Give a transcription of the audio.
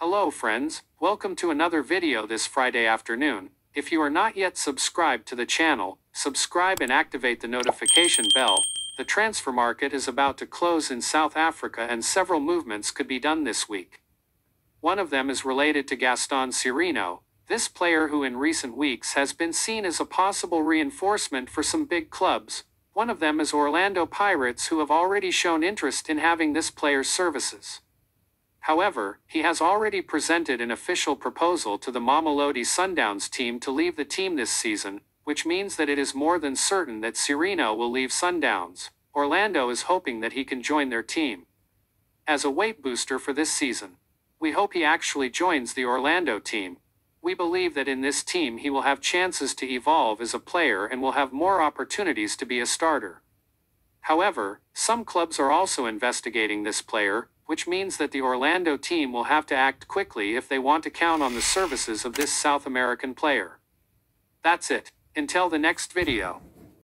Hello friends, welcome to another video this Friday afternoon. If you are not yet subscribed to the channel, subscribe and activate the notification bell. The transfer market is about to close in South Africa and several movements could be done this week. One of them is related to Gaston Sirino, this player who in recent weeks has been seen as a possible reinforcement for some big clubs. One of them is Orlando Pirates who have already shown interest in having this player's services. However, he has already presented an official proposal to the Mamelodi Sundowns team to leave the team this season, which means that it is more than certain that Sirino will leave Sundowns. Orlando is hoping that he can join their team. As a weight booster for this season, we hope he actually joins the Orlando team. We believe that in this team he will have chances to evolve as a player and will have more opportunities to be a starter. However, some clubs are also investigating this player, which means that the Orlando team will have to act quickly if they want to count on the services of this South American player. That's it. Until the next video.